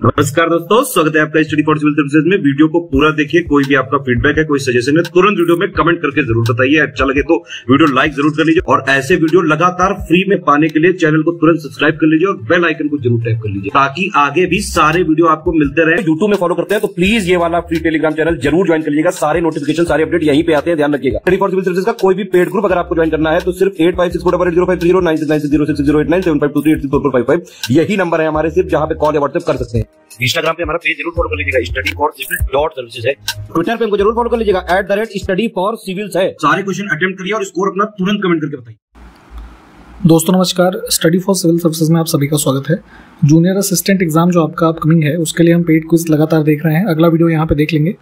नमस्कार दोस्तों, स्वागत है आपका स्टडी फॉर सिविल सर्विसेज़ में। वीडियो को पूरा देखिए, कोई भी आपका फीडबैक है, कोई सजेशन है, तुरंत वीडियो में कमेंट करके ज़रूर बताइए। अच्छा लगे तो वीडियो लाइक ज़रूर कर लीजिए और ऐसे वीडियो लगातार फ्री में पाने के लिए चैनल को तुरंत सब्सक्राइब कर लीजिए और बेल आइकन को ज़रूर टैप कर लीजिए ताकि आगे भी सारे वीडियो आपको मिलते रहे। यूट्यूब में फॉलो करते हैं तो प्लीज़ ये वाला फ्री टेलीग्राम चैनल ज़रूर ज्वाइन कर लीजिएगा। सारे नोटिफिकेशन सारे अपडेट यहीं पे आते हैं, ध्यान रखिएगा। स्टडी फॉर सिविल सर्विस का कोई भी पेड ग्रुप अगर आपको ज्वाइन करना है तो सिर्फ़ eight five six four double zero five zero nine six nine zero six zero eight nine seven five two three eight four five five यही नंबर है हमारे, सिर्फ़ जहाँ पे कॉल या व्हाट्सएप कर सकते हैं। इंस्टाग्राम पे हमारा पेज ज़रूर फॉलो कर लीजिएगा। Study for civil dot services है। ट्विटर पे हमको ज़रूर फॉलो कर लीजिएगा। At the rate study for civils है। सारे क्वेश्चन अटेम्प्ट करिए और स्कोर अपना तुरंत कमेंट करके बताइए। दोस्तों, नमस्कार। स्टडी फॉर सिविल सर्विसेज़ में आप सभी का स्वागत है। जूनियर असिस्टेंट एग्ज़ाम जो आपका अपकमिंग है, उसके लिए हम पेड क्विज लगातार देख रहे हैं। अगला वीडियो यहाँ पे देख लेंगे।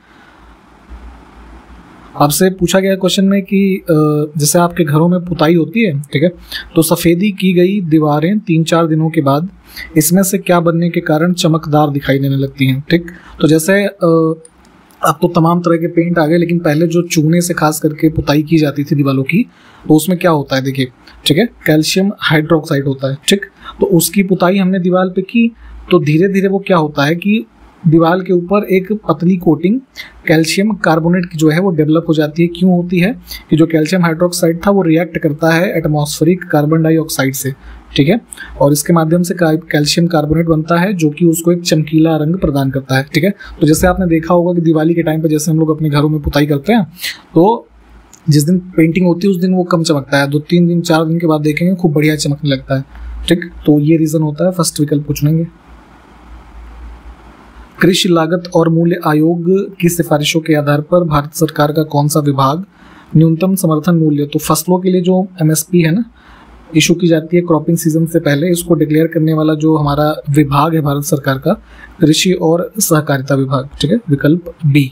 आपसे पूछा गया क्वेश्चन में कि जैसे आपके घरों में पुताई होती है, ठीक है तो सफ़ेदी की गई दीवारें तीन चार दिनों के बाद, इसमें से क्या बनने के कारण चमकदार दिखाई देने लगती हैं, ठीक? तो जैसे अब तो तमाम तरह के पेंट आ गए, लेकिन पहले जो चूने से खास करके पुताई की जाती थी दीवारों की तो उसमें क्या होता है, देखिए, ठीक है, कैल्शियम हाइड्रोक्साइड होता है, ठीक? तो उसकी पुताई हमने दीवार पे की तो धीरे धीरे वो क्या होता है कि दीवार के ऊपर एक पतली कोटिंग कैल्शियम कार्बोनेट की जो है वो डेवलप हो जाती है। क्यों होती है? कि जो कैल्शियम हाइड्रोक्साइड था वो रिएक्ट करता है एटमॉस्फेरिक कार्बन डाइऑक्साइड से, ठीक है? और इसके माध्यम से कैल्शियम कार्बोनेट बनता है, जो कि उसको एक चमकीला रंग प्रदान करता है, ठीक है? तो जैसे आपने देखा होगा कि दिवाली के टाइम पे जैसे हम लोग अपने घरों में पुताई करते हैं तो जिस दिन पेंटिंग होती है, उस दिन वो कम चमकता है। दो, तीन दिन, चार दिन के बाद देखेंगे, खूब बढ़िया चमकने लगता है, ठीक? तो ये रीज़न होता है फ़र्स्ट विकल्प पूछ लेंगे। कृषि लागत और मूल्य आयोग की सिफारिशों के आधार पर भारत सरकार का कौन सा विभाग न्यूनतम समर्थन मूल्य तो फ़सलों के लिए जो एमएसपी है ना, इशू की जाती है क्रॉपिंग सीज़न से पहले, इसको डिक्लेयर करने वाला जो हमारा विभाग है भारत सरकार का, कृषि और सहकारिता विभाग, ठीक है, विकल्प बी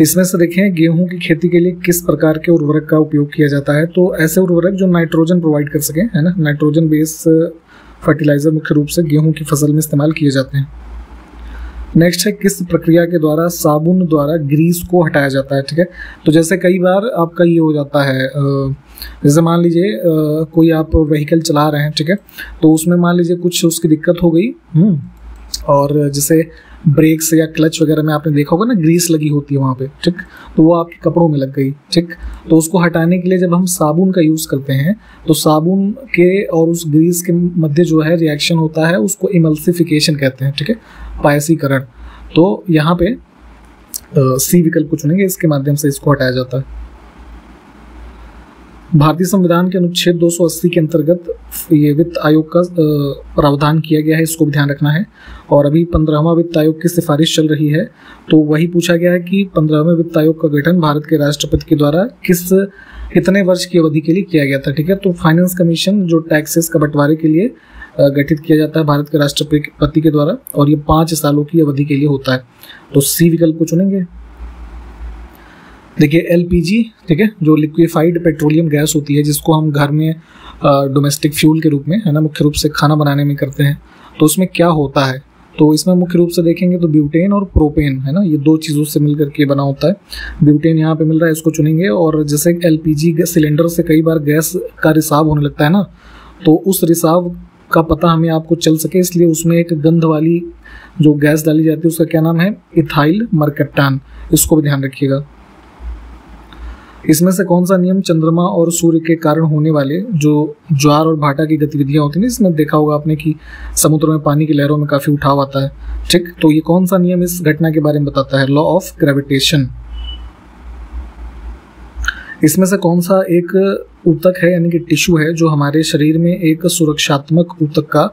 इसमें से देखें, गेहूँ की खेती के लिए किस प्रकार के उर्वरक का उपयोग किया जाता है तो ऐसे उर्वरक जो नाइट्रोजन प्रोवाइड कर सकें, है ना, नाइट्रोजन बेस फर्टिलाइज़र मुख्य रूप से गेहूँ की फ़सल में इस्तेमाल किए जाते हैं। नेक्स्ट है किस प्रक्रिया के द्वारा साबुन द्वारा ग्रीस को हटाया जाता है ठीक है? तो जैसे कई बार आपका ये हो जाता है जैसे मान लीजिए कोई आप व्हीकल चला रहे हैं ठीक है? तो उसमें मान लीजिए कुछ उसकी दिक्कत हो गई हम्म, और जैसे ब्रेक्स या क्लच वगैरह में आपने देखा होगा ना ग्रीस लगी होती है वहाँ पे, ठीक? तो वो आपके कपड़ों में लग गई, ठीक? तो उसको हटाने के लिए जब हम साबुन का यूज़ करते हैं तो साबुन के और उस ग्रीस के मध्य जो है रिएक्शन होता है, उसको इमल्सिफिकेशन कहते हैं, ठीक है? पायसीकरण। तो यहाँ पे सी विकल्प को चुनेंगे इसके माध्यम से इसको हटाया जाता है। भारतीय संविधान के अनुच्छेद 280 के अंतर्गत ये वित्त आयोग का प्रावधान किया गया है, इसको भी ध्यान रखना है। और अभी पंद्रहवा वित्त आयोग की सिफारिश चल रही है तो वही पूछा गया है कि पंद्रहवें वित्त आयोग का गठन भारत के राष्ट्रपति के द्वारा किस कितने वर्ष की अवधि के लिए किया गया था, ठीक है? तो फाइनेंस कमीशन जो टैक्सेस का बंटवारे के लिए गठित किया जाता है भारत के राष्ट्रपति के द्वारा, और ये पाँच सालों की अवधि के लिए होता है। तो सी विकल्प को चुनेंगे? देखिए एलपीजी ठीक है, जो लिक्विफाइड पेट्रोलियम गैस होती है, जिसको हम घर में डोमेस्टिक फ्यूल के रूप में, है ना, मुख्य रूप से खाना बनाने में करते हैं तो उसमें क्या होता है? तो इसमें मुख्य रूप से देखेंगे तो ब्यूटेन और प्रोपेन है ना, ये दो चीज़ों से मिल करके बना होता है। ब्यूटेन यहाँ पे मिल रहा है, इसको चुनेंगे, और जैसे एलपीजी सिलेंडर से कई बार गैस का रिसाव होने लगता है ना तो उस रिसाव का पता हमें आपको चल सके, इसलिए उसमें एक गंध वाली जो गैस डाली जाती है, उसका क्या नाम है? इथाइल मरकट्टान इसको भी ध्यान रखिएगा। इसमें से कौन सा नियम चंद्रमा और सूर्य के कारण होने वाले जो ज्वार और भाटा की गतिविधियाँ होती हैं इसमें देखा होगा आपने कि समुद्र में पानी की लहरों में काफ़ी उठाव आता है। ठीक? तो ये कौन सा नियम इस घटना के बारे में बताता है? लॉ ऑफ़ ग्रेविटेशन इसमें से कौन सा एक ऊतक है, यानी कि टिश्यू है, जो हमारे शरीर में एक सुरक्षात्मक ऊतक का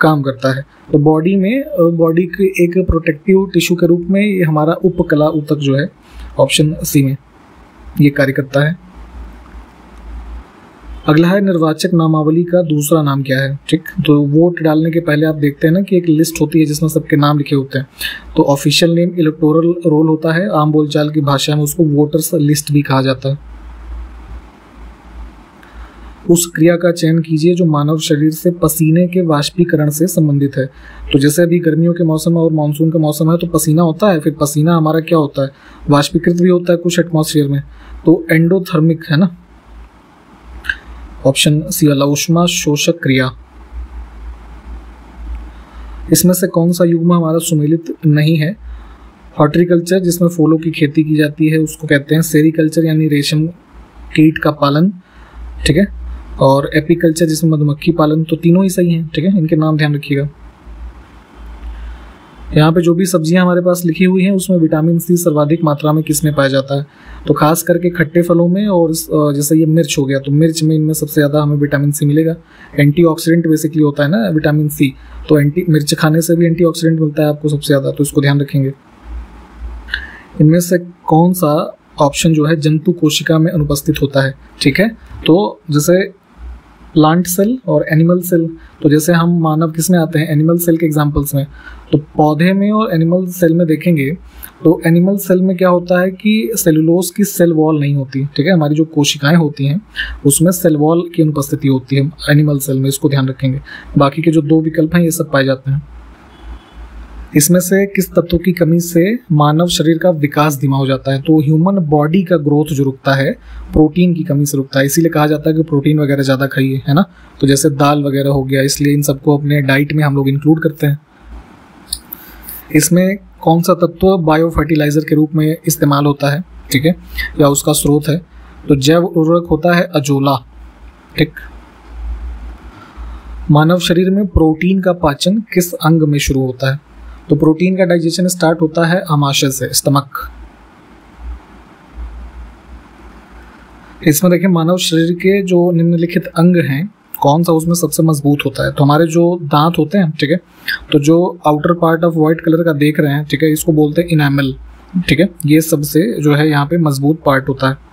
काम करता है। तो बॉडी में बॉडी के एक प्रोटेक्टिव टिश्यू के रूप में ये हमारा उपकला ऊतक जो है ऑप्शन सी में। ये कार्य करता है। अगला है निर्वाचक नामावली का दूसरा नाम क्या है? ठीक तो वोट डालने के पहले आप देखते हैं ना कि एक लिस्ट होती है जिसमें सबके नाम लिखे होते हैं। तो ऑफिशियल नेम इलेक्टोरल रोल होता है, आम बोलचाल की भाषा में उसको वोटर्स लिस्ट भी कहा जाता है। उस क्रिया का चयन कीजिए जो मानव शरीर से पसीने के वाष्पीकरण से संबंधित है। तो जैसे अभी गर्मियों के मौसम और मानसून का मौसम है तो पसीना होता है, फिर पसीना हमारा क्या होता है? वाष्पीकृत भी होता है कुछ एटमॉस्फेयर में। तो एंडोथर्मिक है ना? ऑप्शन सी वाला ऊष्मा शोषक क्रिया। इसमें से कौन सा युग्म हमारा सुमेलित नहीं है? हॉर्टिकल्चर जिसमें फूलों की खेती की जाती है, उसको कहते हैं सेरिकल्चर यानी रेशम कीट का पालन। ठीक है? और एपीकल्चर जिसमें मधुमक्खी पालन तो तीनों ही सही हैं, ठीक है? इनके नाम ध्यान रखिएगा। यहाँ पे जो भी सब्ज़ियाँ हमारे पास लिखी हुई हैं, उसमें विटामिन सी सर्वाधिक मात्रा में किसमें पाया जाता है? तो खास करके खट्टे फलों में और जैसे ये मिर्च हो गया तो मिर्च में इनमें सबसे ज़्यादा हमें विटामिन सी मिलेगा। एंटीऑक्सीडेंट बेसिकली होता है ना विटामिन सी तो एंटी मिर्च खाने से भी एंटीऑक्सीडेंट मिलता है आपको सबसे ज़्यादा तो इसको ध्यान रखेंगे। इनमें से कौन सा ऑप्शन जो है, जंतु कोशिका में अनुपस्थित होता है, ठीक है? तो जैसे प्लांट सेल और एनिमल सेल तो जैसे हम मानव किसमें आते हैं? एनिमल सेल के एग्जाम्पल्स में। तो पौधे में और एनिमल सेल में देखेंगे तो एनिमल सेल में क्या होता है कि सेलुलोज की सेल वॉल नहीं होती, ठीक है? हमारी जो कोशिकाएँ होती हैं, उसमें सेल वॉल की अनुपस्थिति होती है एनिमल सेल में, इसको ध्यान रखेंगे। बाकी के जो दो विकल्प हैं, ये सब पाए जाते हैं। इसमें से किस तत्व की कमी से मानव शरीर का विकास धीमा हो जाता है? तो ह्यूमन बॉडी का ग्रोथ जो रुकता है प्रोटीन की कमी से रुकता है। इसीलिए कहा जाता है कि प्रोटीन वगैरह ज़्यादा खाइए, है ना? तो जैसे दाल वगैरह हो गया, इसलिए इन सबको अपने डाइट में हम लोग इंक्लूड करते हैं। इसमें कौन सा तत्व बायो फर्टिलाइज़र के रूप में इस्तेमाल होता है? ठीक है? या उसका स्रोत है? तो जैव उर्वरक होता है अजोला। ठीक। मानव शरीर में प्रोटीन का पाचन किस अंग में शुरू होता है? तो प्रोटीन का डाइजेशन स्टार्ट होता है आमाशय से, स्टमक। इसमें देखिए, मानव शरीर के जो निम्नलिखित अंग हैं, कौन सा उसमें सबसे मज़बूत होता है? तो हमारे जो दांत होते हैं, ठीक है तो जो outer part of white colour का देख रहे हैं, ठीक है, इसको बोलते हैं इनामल ठीक है, ये सबसे जो है यहाँ पे मज़बूत पार्ट होता है।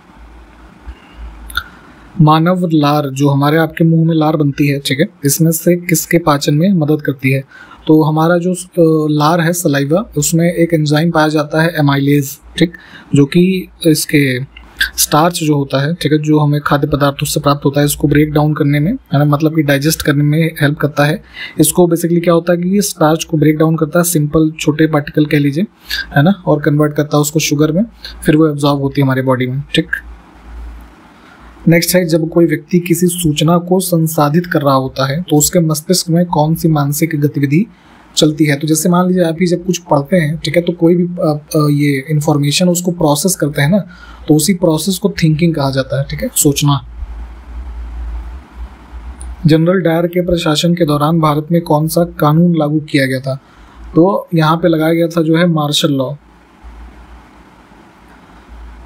मानव लार, जो हमारे आपके मुँह में लार बनती है, ठीक है, इसमें से किसके पाचन में मदद करती है? तो हमारा जो लार है सलाइवा, उसमें एक एंजाइम पाया जाता है एमाइलेज ठीक? जो कि इसके स्टार्च जो होता है, ठीक है? जो हमें खाद्य पदार्थों से प्राप्त होता है, इसको ब्रेक डाउन करने में, है ना? मतलब कि डाइजेस्ट करने में हेल्प करता है। इसको बेसिकली क्या होता है कि स्टार्च को ब्रेक डाउन करता है सिंपल छोटे पार्टिकल कह लीजिए, है ना? और कन्वर्ट करता है उसको शुगर में, फिर वो एब्जॉर्ब होती है हमारे बॉडी में, ठीक? नेक्स्ट है जब कोई व्यक्ति किसी सूचना को संसाधित कर रहा होता है तो उसके मस्तिष्क में कौन सी मानसिक गतिविधि चलती है? तो जैसे मान लीजिए आप ही जब कुछ पढ़ते हैं ठीक है तो कोई भी आ, आ, ये इन्फॉर्मेशन उसको प्रोसेस करते हैं ना तो उसी प्रोसेस को थिंकिंग कहा जाता है ठीक है सोचना। जनरल डायर के प्रशासन के दौरान भारत में कौन सा कानून लागू किया गया था? तो यहाँ पे लगाया गया था जो है मार्शल लॉ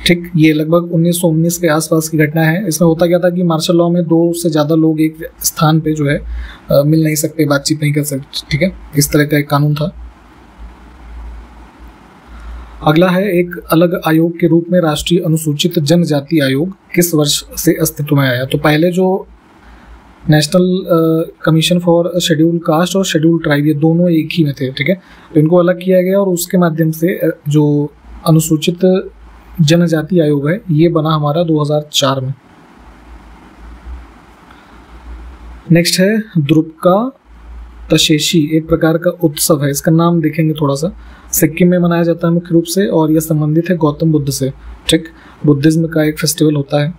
ठीक ये लगभग 1919 के आसपास की घटना है। इसमें होता क्या था कि मार्शल लॉ में दो से ज़्यादा लोग एक स्थान पे जो है आ, मिल नहीं सकते बातचीत नहीं कर सकते ठीक है? इस तरह का एक कानून था। अगला है एक अलग आयोग के रूप में राष्ट्रीय अनुसूचित जनजाति आयोग किस वर्ष से अस्तित्व में आया? तो पहले जो National Commission for Schedule Caste और शेड्यूल ट्राइब ये दोनों एक ही में थे ठीक है? तो इनको अलग किया गया और उसके माध्यम से जो अनुसूचित जनजाति आयोग है, ये बना हमारा 2004 में। नेक्स्ट है, द्रुपका तशेशी, एक प्रकार का उत्सव है। इसका नाम देखेंगे थोड़ा सा सिक्किम में मनाया जाता है मुख्य रूप से और यह संबंधित है गौतम बुद्ध से। ठीक? बुद्धिज्म का एक फेस्टिवल होता है।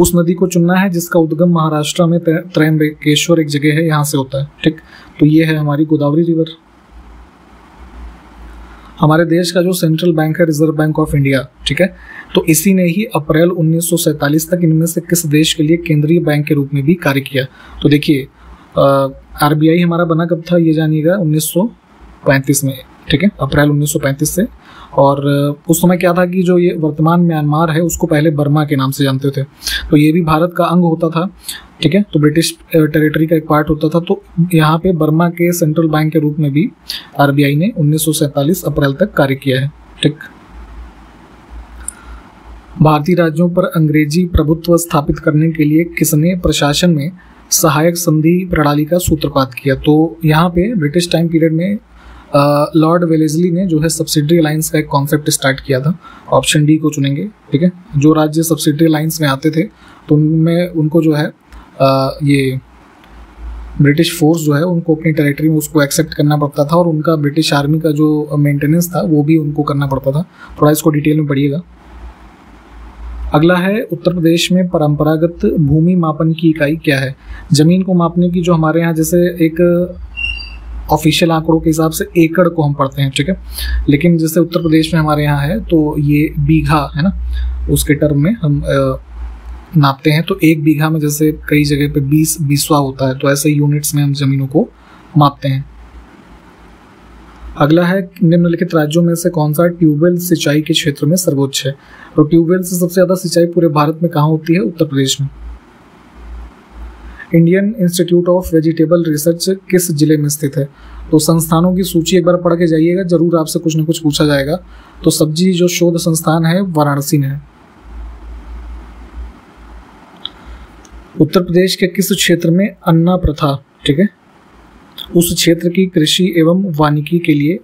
उस नदी को चुनना है जिसका उद्गम महाराष्ट्र में त्रयंबकेश्वर एक जगह है, यहाँ से होता है। ठीक? तो ये है हमारी गोदावरी रिवर हमारे देश का जो सेंट्रल बैंक है रिज़र्व बैंक ऑफ़ इंडिया ठीक है? तो इसी ने ही अप्रैल उन्नीस तक इनमें से किस देश के लिए केंद्रीय बैंक के रूप में भी कार्य किया? तो देखिए आरबीआई हमारा बना कब था, ये जानिएगा 1935 में, ठीक है? अप्रैल 1935 से और उस समय क्या था कि जो ये वर्तमान म्यांमार है, उसको पहले बर्मा के नाम से जानते थे। तो ये भी भारत का अंग होता था। ठीक है? तो ब्रिटिश टेरिटरी का एक पार्ट होता था तो यहाँ पे बर्मा के सेंट्रल बैंक के रूप में भी आरबीआई ने उन्नीस अप्रैल तक कार्य किया है, ठीक? भारतीय राज्यों पर अंग्रेज़ी प्रभुत्व स्थापित करने के लिए किसने प्रशासन में सहायक संधि प्रणाली का सूत्रपात किया? तो यहाँ पे ब्रिटिश टाइम पीरियड में लॉर्ड वेलेजली ने जो है सब्सिडरी अलायंस का एक कॉन्सेप्ट स्टार्ट किया था। ऑप्शन डी को चुनेंगे, ठीक है? जो राज्य सब्सिडरी अलायंस में आते थे तो उनमें उनको जो है ये ब्रिटिश फोर्स जो है, उनको अपनी टेरिटरी में उसको एक्सेप्ट करना पड़ता था और उनका ब्रिटिश आर्मी का जो मेंटेनेंस था, वो भी उनको करना पड़ता था। थोड़ा इसको डिटेल में पढ़िएगा। अगला है, उत्तर प्रदेश में परंपरागत भूमि मापन की इकाई क्या है? ज़मीन को मापने की जो हमारे यहाँ जैसे एक ऑफिशियल आंकड़ों के हिसाब से एकड़ को हम पढ़ते हैं, ठीक है? लेकिन जैसे उत्तर प्रदेश में हमारे यहाँ है तो ये बीघा, है ना? उसके टर्म में हम नापते हैं। तो एक बीघा में जैसे कई जगह पे बीस, बीसवा होता है तो ऐसे यूनिट्स में हम जमीनों को मापते हैं। अगला है निम्नलिखित राज्यों में से कौन सा ट्यूबवेल सिंचाई के क्षेत्र में सर्वोच्च है? तो ट्यूबवेल से सबसे ज़्यादा सिंचाई पूरे भारत में कहाँ होती है? उत्तर प्रदेश में। Indian Institute of Vegetable Research किस ज़िले में स्थित है? तो संस्थानों की सूची एक बार पढ़ के जाइएगा, ज़रूर आपसे कुछ न कुछ पूछा जाएगा। तो सब्ज़ी जो शोध संस्थान है, वाराणसी में है। उत्तर प्रदेश के किस क्षेत्र में अन्ना प्रथा, ठीक है? उस क्षेत्र की कृषि एवं वानिकी के लिए,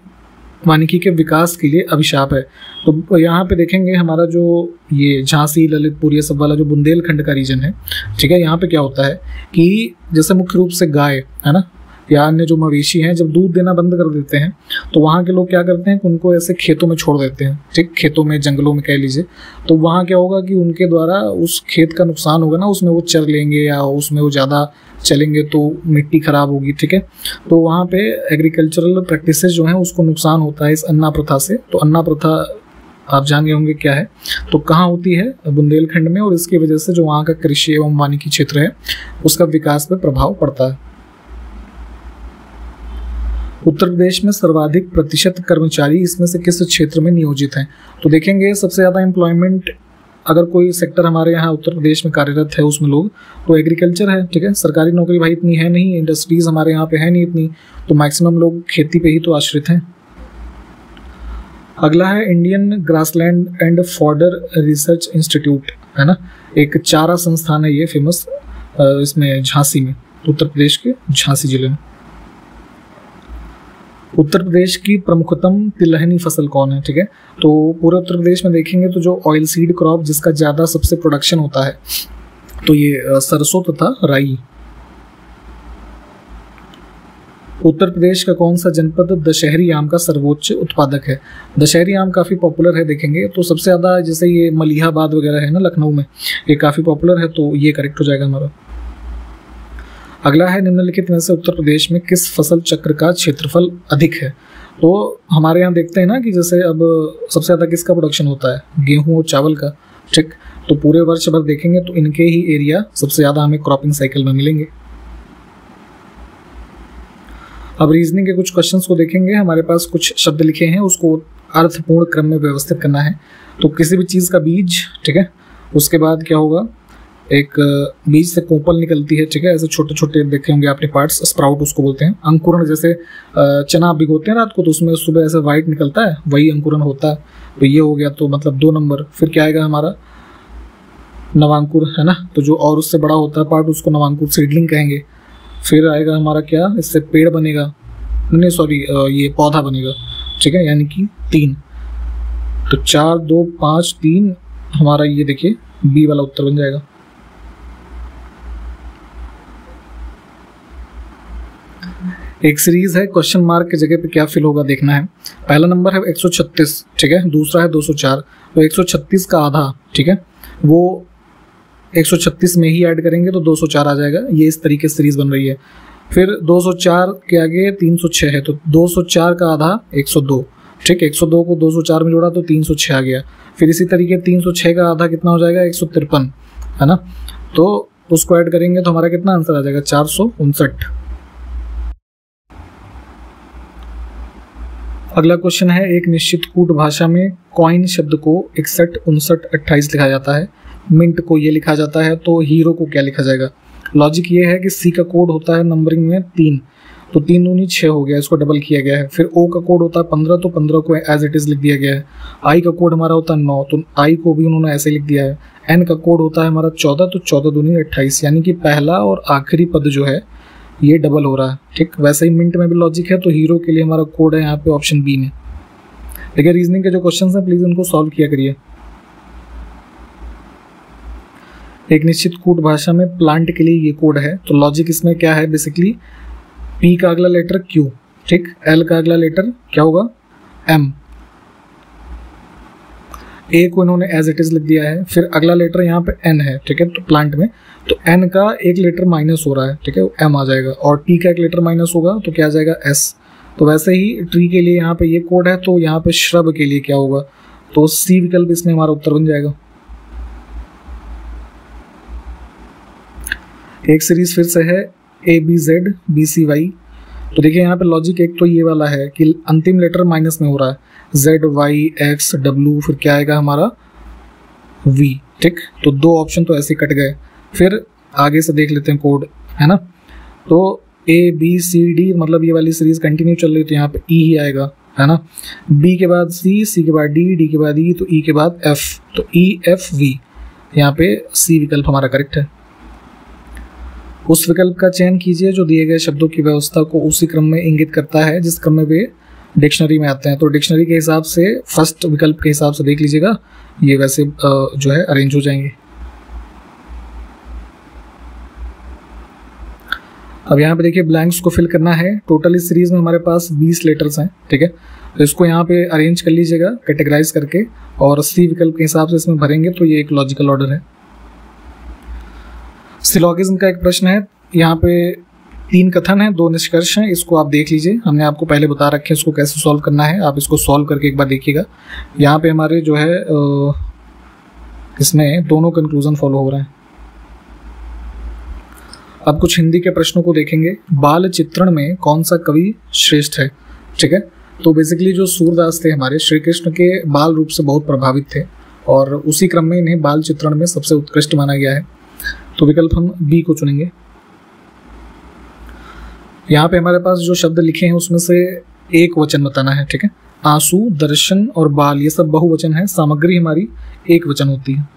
वानिकी के विकास के लिए अभिशाप है। तो यहाँ पे देखेंगे हमारा जो ये झांसी, ललितपुर, ये सब वाला जो बुंदेलखंड का रीजन है, ठीक है? यहाँ पे क्या होता है कि जैसे मुख्य रूप से गाय, है ना? या अन्य जो मवेशी हैं, जब दूध देना बंद कर देते हैं तो वहाँ के लोग क्या करते हैं उनको ऐसे खेतों में छोड़ देते हैं। ठीक, खेतों में, जंगलों में कह लीजिए। तो वहाँ क्या होगा कि उनके द्वारा उस खेत का नुकसान होगा ना, उसमें वो चर लेंगे या उसमें वो ज़्यादा चलेंगे तो मिट्टी खराब होगी, ठीक है? तो वहाँ पे एग्रीकल्चरल प्रैक्टिस जो हैं, उसको नुकसान होता है इस अन्ना प्रथा से। तो अन्ना प्रथा, आप जान गए होंगे क्या है? तो कहाँ होती है? बुंदेलखंड में और इसकी वजह से जो वहाँ का कृषि एवं वानिकी क्षेत्र है, उसका विकास पर प्रभाव पड़ता है। उत्तर प्रदेश में सर्वाधिक प्रतिशत कर्मचारी इसमें से किस क्षेत्र में नियोजित हैं? तो देखेंगे, सबसे ज़्यादा एम्प्लॉयमेंट अगर कोई सेक्टर हमारे यहाँ उत्तर प्रदेश में कार्यरत है, उसमें लोग तो एग्रीकल्चर है, ठीक है? सरकारी नौकरी भाई इतनी है नहीं इंडस्ट्रीज़ हमारे यहाँ पे है नहीं इतनी तो मैक्सिमम लोग खेती पे ही तो आश्रित हैं। अगला है Indian Grassland and Fodder Research Institute है ना? एक चारा संस्थान है ये फ़ेमस इसमें झांसी में, उत्तर प्रदेश के झांसी ज़िले में। उत्तर प्रदेश की प्रमुखतम तिलहनी फ़सल कौन है, ठीक है? तो पूरे उत्तर प्रदेश में देखेंगे तो जो ऑयल सीड क्रॉप जिसका ज़्यादा सबसे प्रोडक्शन होता है तो ये सरसों तथा राई। उत्तर प्रदेश का कौन सा जनपद दशहरी आम का सर्वोच्च उत्पादक है? दशहरी आम काफ़ी पॉपुलर है, देखेंगे। तो सबसे ज़्यादा जैसे ये मलिहाबाद वगैरह है ना, लखनऊ में, ये काफ़ी पॉपुलर है तो ये करेक्ट हो जाएगा हमारा। अगला है निम्नलिखित में से उत्तर प्रदेश में किस फ़सल चक्र का क्षेत्रफल अधिक है? तो हमारे यहाँ देखते हैं ना कि जैसे अब सबसे ज़्यादा किसका प्रोडक्शन होता है? गेहूँ और चावल का, ठीक? तो पूरे वर्ष भर देखेंगे तो इनके ही एरिया सबसे ज़्यादा हमें क्रॉपिंग साइकिल में मिलेंगे। अब रीजनिंग के कुछ क्वेश्चंस को देखेंगे। हमारे पास कुछ शब्द लिखे हैं, उसको अर्थपूर्ण क्रम में व्यवस्थित करना है। तो किसी भी चीज़ का बीज, ठीक है? उसके बाद क्या होगा? एक बीज से कोपल निकलती है, ठीक है? ऐसे छोटे छोटे देखे होंगे आपने पार्ट्स स्प्राउट उसको बोलते हैं। अंकुरण जैसे चना भिगोते हैं रात को तो उसमें सुबह ऐसे वाइट निकलता है, वही अंकुरण होता है। तो ये हो गया तो मतलब दो नंबर फिर क्या आएगा हमारा? नवांकुर, है ना? तो जो और उससे बड़ा होता है पार्ट उसको नवांकुर सीडलिंग कहेंगे। फिर आएगा हमारा क्या? इससे पेड़ बनेगा। नहीं सॉरी ये पौधा बनेगा, ठीक है? यानी कि तीन। तो चार, दो, पाँच, तीन, हमारा ये देखिए बी वाला उत्तर बन जाएगा। एक सीरीज़ है क्वेश्चन मार्क की जगह पे क्या फिल होगा देखना है। पहला नंबर है 136 ठीक है? दूसरा है 204 तो 136 का आधा, ठीक है? वो 136 में ही ऐड करेंगे तो 204 आ जाएगा। ये इस तरीके से सीरीज़ बन रही है। फिर 204 के आगे 306 है तो 204 का आधा 102 ठीक? 102 को 204 में जोड़ा तो 306 आ गया। फिर इसी तरीके 306 का आधा कितना हो जाएगा? एक सौ तिरपन, है ना? तो उसको ऐड करेंगे तो हमारा कितना आंसर आ जाएगा? चार सौ उनसठ सौ उनसठ अगला क्वेश्चन है, एक निश्चित कूट भाषा में कॉइन शब्द को इकसठ, उनसठ, अट्ठाईस लिखा जाता है। मिंट को ये लिखा जाता है तो हीरो को क्या लिखा जाएगा? लॉजिक ये है कि सी का कोड होता है नंबरिंग में तीन। तो तीन दूनी छः हो गया, इसको डबल किया गया है। फिर ओ का कोड होता है पंद्रह तो पंद्रह को एज इट इज़ लिख दिया गया है। आई का कोड हमारा होता है नौ तो आई को भी उन्होंने ऐसे लिख दिया है। एन का कोड होता है हमारा चौदह तो चौदह दूनी अट्ठाईस, यानी कि पहला और आखिरी पद जो है ये डबल हो रहा है, ठीक? वैसे ही मिंट में भी लॉजिक है तो हीरो के लिए हमारा कोड है, यहाँ पे ऑप्शन बी में। देखिए रीजनिंग के जो क्वेश्चंस हैं प्लीज़ उनको सॉल्व किया करिए। एक निश्चित कूट भाषा में प्लांट के लिए ये कोड है तो लॉजिक इसमें क्या है बेसिकली पी का अगला लेटर क्यू ठीक? एल का अगला लेटर क्या होगा? एम ए को इन्होंने एज इट इज़ लिख दिया है, फिर अगला लेटर यहाँ पे एन है, ठीक है तो प्लांट में। तो एन का एक लेटर माइनस हो रहा है, ठीक है एम आ जाएगा, और टी का एक लेटर माइनस होगा तो क्या आ जाएगा एस तो वैसे ही ट्री के लिए यहाँ पे ये कोड है तो यहाँ पे श्रब के लिए क्या होगा? तो सी विकल्प इसमें हमारा उत्तर बन जाएगा। एक सीरीज़ फिर से है A B Z B C Y तो देखिए यहाँ पे लॉजिक एक तो ये वाला है कि अंतिम लेटर माइनस में हो रहा है। जेड वाई एक्स डब्ल्यू फिर क्या आएगा हमारा? वी ठीक? तो दो ऑप्शन तो ऐसे कट गए। फिर आगे से देख लेते हैं कोड है ना? तो ए बी सी डी मतलब ये वाली सीरीज़ कंटिन्यू चल रही है तो यहाँ पे ई ही आएगा, है ना? बी के बाद सी सी के बाद डी डी के बाद ई तो ई के बाद एफ़ तो ई एफ़ वी यहाँ पे सी विकल्प हमारा करेक्ट है। उस विकल्प का चयन कीजिए जो दिए गए शब्दों की व्यवस्था को उसी क्रम में इंगित करता है, जिस क्रम में वे डिक्शनरी में आते हैं। तो डिक्शनरी के हिसाब से, फ़र्स्ट विकल्प के हिसाब से देख लीजिएगा, ये वैसे जो है अरेंज हो जाएँगे। अब यहाँ पे देखिए ब्लैंक्स को फिल करना है। टोटल इस सीरीज़ में हमारे पास 20 लेटर्स हैं, ठीक है? तो इसको यहाँ पे अरेंज कर लीजिएगा कैटेगराइज करके, और सी विकल्प के हिसाब से इसमें भरेंगे तो ये एक लॉजिकल ऑर्डर है। सिलोगिज्म का एक प्रश्न है। यहाँ पे तीन कथन है, दो निष्कर्ष हैं, इसको आप देख लीजिए। हमने आपको पहले बता रखे हैं इसको कैसे सॉल्व करना है। आप इसको सॉल्व करके एक बार देखिएगा। यहाँ पे हमारे जो है इसमें दोनों कंक्लूजन फॉलो हो रहे हैं। अब कुछ हिंदी के प्रश्नों को देखेंगे। बाल चित्रण में कौन सा कवि श्रेष्ठ है? ठीक है? तो बेसिकली जो सूरदास थे हमारे श्री कृष्ण के बाल रूप से बहुत प्रभावित थे। और उसी क्रम में इन्हें बाल चित्रण में सबसे उत्कृष्ट माना गया है। तो विकल्प हम बी को चुनेंगे। यहाँ पे हमारे पास जो शब्द लिखे हैं, उसमें से एक वचन बताना है, ठीक है? आँसू, दर्शन और बाल, ये सब बहुवचन है, सामग्री हमारी एक वचन होती है।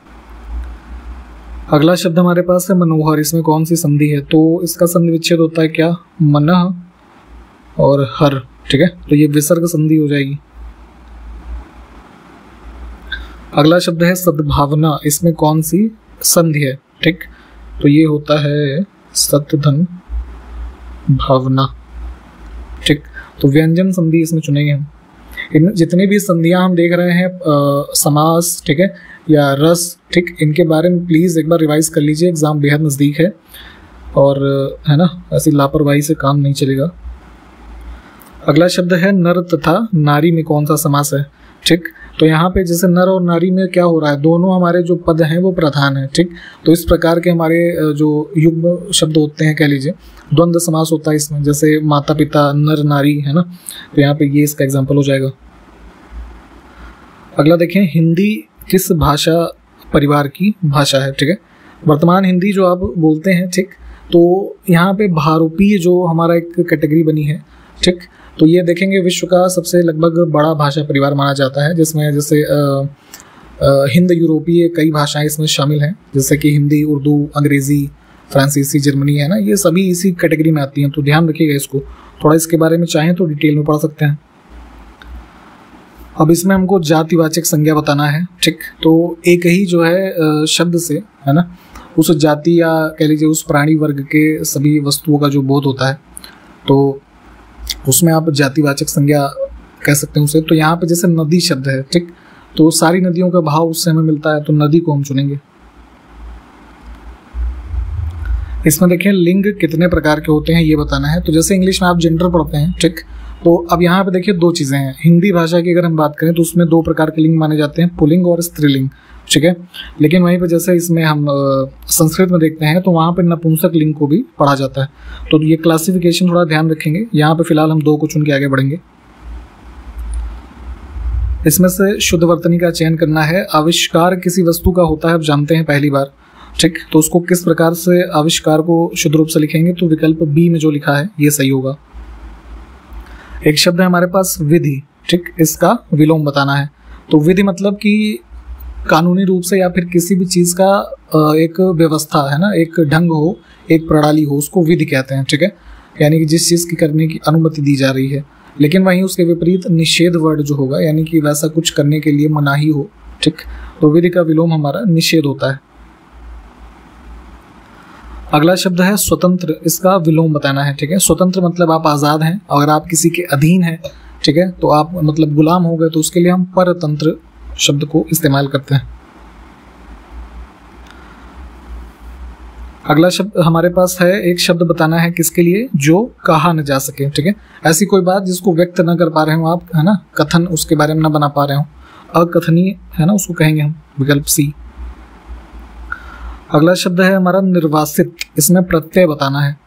अगला शब्द हमारे पास है मनोहर, इसमें कौन सी संधि है? तो इसका संधि विच्छेद होता है क्या? मन और हर, ठीक है? तो ये विसर्ग संधि हो जाएगी। अगला शब्द है सद्भावना, इसमें कौन सी संधि है, ठीक? तो ये होता है सत्यधन भावना। ठीक तो व्यंजन संधि इसमें चुनेंगे हम। इन जितने भी संधियाँ हम देख रहे हैं आ, समास ठीक है या रस ठीक इनके बारे में प्लीज़ एक बार रिवाइज कर लीजिए एग्ज़ाम बेहद नज़दीक है। और है ना ऐसी लापरवाही से काम नहीं चलेगा। अगला शब्द है नर तथा नारी में कौन सा समास है? ठीक तो यहाँ पे जैसे नर और नारी में क्या हो रहा है? दोनों हमारे जो पद हैं वो प्रधान है, ठीक? तो इस प्रकार के हमारे जो युग्म शब्द होते हैं, कह लीजिए, द्वंद्व समास होता है इसमें। जैसे माता पिता नर, नारी, है ना? तो यहाँ पे ये इसका एग्ज़ाम्पल हो जाएगा। अगला देखें, हिंदी किस भाषा परिवार की भाषा है, ठीक है? वर्तमान हिंदी जो आप बोलते हैं, ठीक? तो यहाँ पे भारूपीय जो हमारा एक कैटेगरी बनी है, ठीक? तो ये देखेंगे विश्व का सबसे लगभग बड़ा भाषा परिवार माना जाता है, जिसमें जैसे हिंद यूरोपीय कई भाषाएँ इसमें शामिल हैं, जैसे कि हिंदी, उर्दू, अंग्रेज़ी, फ्रांसीसी, जर्मनी है ना, ये सभी इसी कैटेगरी में आती हैं तो ध्यान रखिएगा इसको। थोड़ा इसके बारे में चाहें तो डिटेल में पढ़ सकते हैं। अब इसमें हमको जातिवाचक संज्ञा बताना है, ठीक? तो एक ही जो है शब्द से, है ना, उस जाति या कह लीजिए उस प्राणी वर्ग के सभी वस्तुओं का जो बोध होता है तो उसमें आप जातिवाचक संज्ञा कह सकते हैं उसे। तो यहाँ पे जैसे नदी शब्द है, ठीक? तो सारी नदियों का भाव उससे हमें मिलता है तो नदी को हम चुनेंगे। इसमें देखें, लिंग कितने प्रकार के होते हैं, ये बताना है। तो जैसे इंग्लिश में आप जेंडर पढ़ते हैं, ठीक? तो अब यहाँ पे देखिए दो चीज़ें हैं। हिंदी भाषा की अगर हम बात करें तो उसमें दो प्रकार के लिंग माने जाते हैं, पुलिंग और स्त्रीलिंग। ठीक है? लेकिन वहीं पर जैसे इसमें हम संस्कृत में देखते हैं तो वहाँ पर नपुंसक लिंग को भी पढ़ा जाता है। तो ये क्लासिफिकेशन थोड़ा ध्यान रखेंगे। यहाँ पर फ़िलहाल हम दो को चुन के आगे बढ़ेंगे। इसमें से शुद्ध वर्तनी का चयन करना है। आविष्कार किसी वस्तु का होता है, आप जानते हैं पहली बार। ठीक? तो उसको किस प्रकार से आविष्कार को शुद्ध रूप से लिखेंगे? तो विकल्प बी में जो लिखा है, ये सही होगा। एक शब्द है हमारे पास, विधि। ठीक? इसका विलोम बताना है। तो विधि मतलब कि कानूनी रूप से या फिर किसी भी चीज़ का एक व्यवस्था है ना, एक ढंग हो, एक प्रणाली हो, उसको विधि कहते हैं, ठीक है? यानी कि जिस चीज़ की करने की अनुमति दी जा रही है। लेकिन वहीं उसके विपरीत निषेध वर्ड जो होगा, यानी कि वैसा कुछ करने के लिए मनाही हो, ठीक? तो विधि का विलोम हमारा निषेध होता है। अगला शब्द है स्वतंत्र, इसका विलोम बताना है, ठीक है? स्वतंत्र मतलब आप आज़ाद हैं, अगर आप किसी के अधीन हैं, ठीक है? तो आप मतलब गुलाम हो गए तो उसके लिए हम परतंत्र शब्द को इस्तेमाल करते हैं। अगला शब्द हमारे पास है, एक शब्द बताना है किसके लिए? जो कहा न जा सके, ठीक है? ऐसी कोई बात जिसको व्यक्त न कर पा रहे हो आप, है ना? कथन उसके बारे में न बना पा रहे हो। अकथनीय, है ना? उसको कहेंगे हम, विकल्प सी अगला शब्द है हमारा निर्वासित, इसमें प्रत्यय बताना है।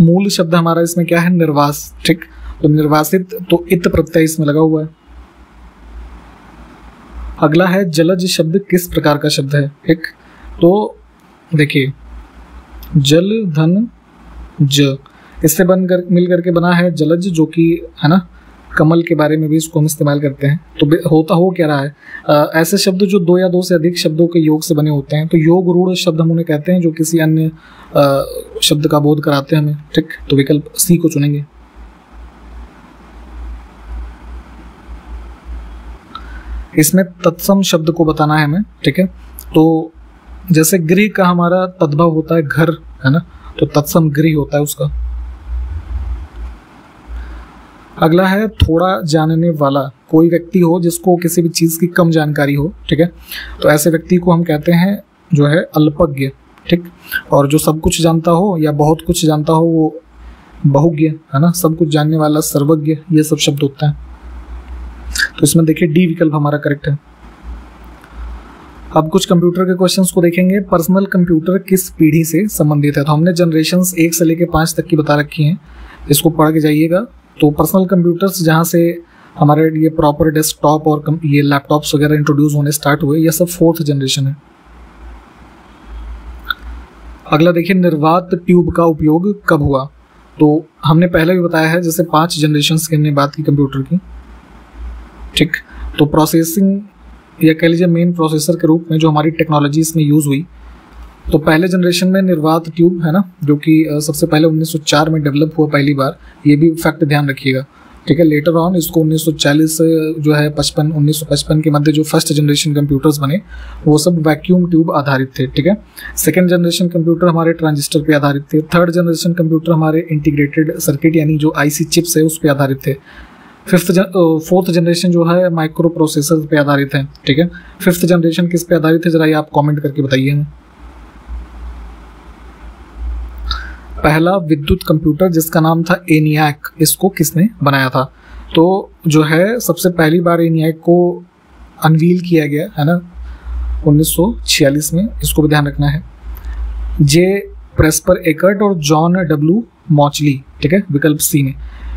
मूल शब्द हमारा इसमें क्या है? निर्वास, ठीक? तो निर्वासित तो इत प्रत्यय इसमें लगा हुआ है। अगला है जलज शब्द किस प्रकार का शब्द है? ठीक तो देखिए जल धन ज इससे बन कर मिल करके बना है जलज जो कि है ना कमल के बारे में भी इसको हम इस्तेमाल करते हैं। तो होता हो क्या रहा है? आ, ऐसे शब्द जो दो या दो से अधिक शब्दों के योग से बने होते हैं तो योग रूढ़ शब्द हम उन्हें कहते हैं जो किसी अन्य शब्द का बोध कराते हैं हमें ठीक? तो विकल्प सी को चुनेंगे। इसमें तत्सम शब्द को बताना है हमें, ठीक है? तो जैसे गृह का हमारा तद्भव होता है, घर, है ना? तो तत्सम गृह होता है उसका। अगला है, थोड़ा जानने वाला। कोई व्यक्ति हो जिसको किसी भी चीज़ की कम जानकारी हो, ठीक है? तो ऐसे व्यक्ति को हम कहते हैं जो है अल्पज्ञ, ठीक? और जो सब कुछ जानता हो या बहुत कुछ जानता हो, वो बहुज्ञ, है ना? सब कुछ जानने वाला सर्वज्ञ, ये सब शब्द होता है। तो इसमें देखिए डी विकल्प हमारा करेक्ट है। अब कुछ कंप्यूटर के क्वेश्चंस को देखेंगे। पर्सनल कंप्यूटर किस पीढ़ी से संबंधित है? तो हमने जनरेशन एक से लेकर पाँच तक की बता रखी हैं। इसको पढ़ के जाइएगा। तो पर्सनल कंप्यूटर्स जहाँ से हमारे ये प्रॉपर डेस्कटॉप और ये लैपटॉप्स वगैरह इंट्रोड्यूस होने स्टार्ट हुए, ये सब फोर्थ जनरेशन है। अगला देखिए, निर्वात ट्यूब का उपयोग कब हुआ? तो हमने पहले भी बताया है, जैसे पाँच जनरेशन की हमने बात की कंप्यूटर की। ठीक। तो प्रोसेसिंग या कह लीजिए मेन प्रोसेसर के रूप में जो हमारी टेक्नोलॉजी इसमें यूज़ हुई तो पहले जनरेशन में निर्वात ट्यूब है ना, जो कि सबसे पहले 1904 में डेवलप हुआ पहली बार, ये भी फैक्ट ध्यान रखिएगा। ठीक है लेटर ऑन इसको 1940 जो है पचपन 1955 के मध्य जो फ़र्स्ट जनरेशन कंप्यूटर्स बने, वो सब वैक्यूम ट्यूब आधारित थे। ठीक है सेकेंड जनरेशन कंप्यूटर हमारे ट्रांजिस्टर पे आधारित थे। थर्ड जनरेशन कंप्यूटर हमारे इंटीग्रेटेड सर्किट यानी जो आईसी चिप्स है, उस पर आधारित थे। फिफ्थ फोर्थ जनरेशन जो है माइक्रो प्रोसेसर पे आधारित है, ठीक है? फिफ्थ जनरेशन किस पे आधारित है? जरा ये आप कमेंट करके बताइए पहला विद्युत कंप्यूटर जिसका नाम था एनियाक इसको किसने बनाया था? तो जो है, सबसे पहली बार एनियाक को अनवील किया गया, है ना? 1946 में इसको भी ध्यान रखना है। जे प्रेस्पर एकर्ट और जॉन डब्ल्यू मॉचली ठीक है? विकल्प सी में।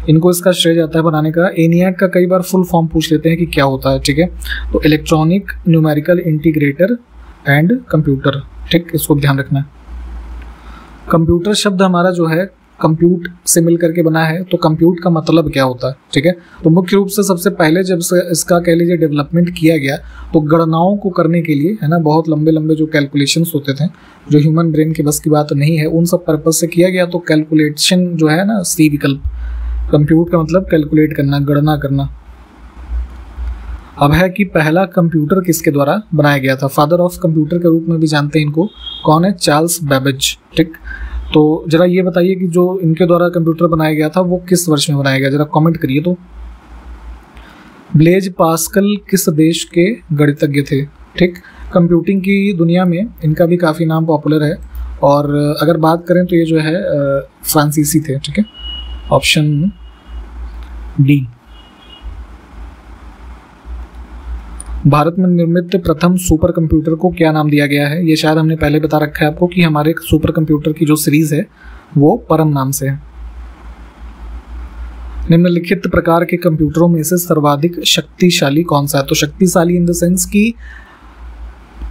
इनको इसका श्रेय जाता है बनाने का। एनियाक का कई बार फुल फॉर्म पूछ लेते हैं कि क्या होता है, ठीक है? तो electronic numerical integrator and computer ठीक? इसको ध्यान रखना है। कंप्यूटर शब्द हमारा जो है कंप्यूट से मिल करके बना है तो कंप्यूट का मतलब क्या होता है, ठीक है? तो मुख्य रूप से सबसे पहले जब से इसका कह लीजिए डेवलपमेंट किया गया तो गणनाओं को करने के लिए, है ना, बहुत लंबे लंबे जो कैलकुलेशन होते थे, जो ह्यूमन ब्रेन की बस की बात नहीं है, उन सब पर्पज से किया गया तो कैलकुलेशन जो है ना सी विकल्प। कंप्यूट का मतलब कैलकुलेट करना, गणना करना। अब है कि पहला कंप्यूटर किसके द्वारा बनाया गया था? फादर ऑफ़ कंप्यूटर के रूप में भी जानते हैं इनको। कौन है? चार्ल्स बेबेज, ठीक? तो जरा ये बताइए कि जो इनके द्वारा कंप्यूटर बनाया गया था, वो किस वर्ष में बनाया गया? जरा कमेंट करिए तो। ब्लेज पास्कल किस देश के गणितज्ञ थे? ठीक? कंप्यूटिंग की दुनिया में इनका भी काफ़ी नाम पॉपुलर है। और अगर बात करें तो ये जो है फ्रांसीसी थे, ठीक है? Option D. भारत में निर्मित प्रथम सुपर कंप्यूटर को क्या नाम दिया गया है? ये शायद हमने पहले बता रखा है आपको कि हमारे सुपर कंप्यूटर की जो सीरीज़ है, वो परम नाम से है। निम्नलिखित प्रकार के कंप्यूटरों में से सर्वाधिक शक्तिशाली कौन सा है? तो शक्तिशाली इन द सेंस की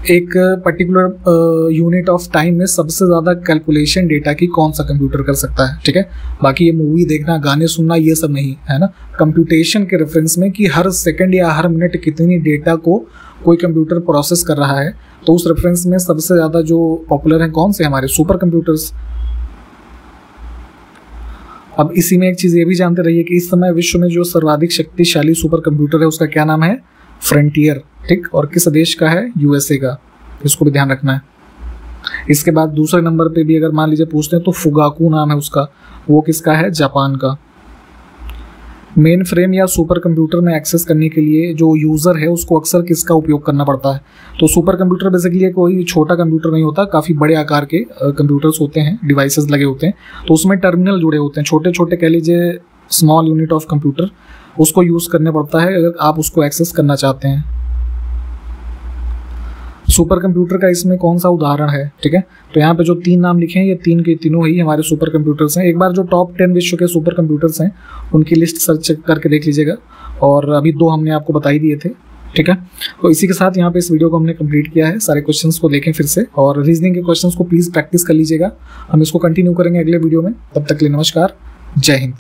एक पर्टिकुलर यूनिट ऑफ़ टाइम में सबसे ज़्यादा कैलकुलेशन डेटा की कौन सा कंप्यूटर कर सकता है, ठीक है? बाकी ये मूवी देखना, गाने सुनना, ये सब नहीं, है ना? कंप्यूटेशन के रेफरेंस में कि हर सेकंड या हर मिनट कितनी डेटा को कोई कंप्यूटर प्रोसेस कर रहा है तो उस रेफरेंस में सबसे ज़्यादा जो पॉपुलर है कौन से? हमारे सुपर कंप्यूटर्स अब इसी में एक चीज़ ये भी जानते रहिए कि इस समय विश्व में जो सर्वाधिक शक्तिशाली सुपर कंप्यूटर है, उसका क्या नाम है? फ्रंटियर ठीक? और किस देश का है? यूएसए का। इसको भी ध्यान रखना है। इसके बाद दूसरे नंबर पे भी अगर मान लीजिए पूछते हैं तो फुगाकू नाम है उसका। वो किसका है? जापान का। मेन फ्रेम या सुपर कंप्यूटर में एक्सेस करने के लिए जो यूज़र है, उसको अक्सर किसका उपयोग करना पड़ता है? तो सुपर कंप्यूटर बेसिकली कोई छोटा कंप्यूटर नहीं होता, काफ़ी बड़े आकार के कंप्यूटर्स होते हैं डिवाइसेस लगे होते हैं। तो उसमें टर्मिनल जुड़े होते हैं। छोटे छोटे कह लीजिए स्मॉल यूनिट ऑफ़ कंप्यूटर उसको यूज़ करना पड़ता है, अगर आप उसको एक्सेस करना चाहते हैं। सुपर कंप्यूटर का इसमें कौन सा उदाहरण है? ठीक है? तो यहाँ पे जो तीन नाम लिखे हैं, ये तीन के तीनों ही हमारे सुपर कंप्यूटर्स हैं। एक बार जो टॉप टेन विश्व के सुपर कंप्यूटर्स हैं, उनकी लिस्ट सर्च करके देख लीजिएगा। और अभी दो हमने आपको बता ही दिए थे। ठीक है? तो इसी के साथ यहाँ पे इस वीडियो को हमने कंप्लीट किया है। सारे क्वेश्चंस को देखें फिर से। और रीजनिंग के क्वेश्चंस को प्लीज़ प्रैक्टिस कर लीजिएगा। हम इसको कंटिन्यू करेंगे अगले वीडियो में। तब तक के लिए नमस्कार। जय हिंद।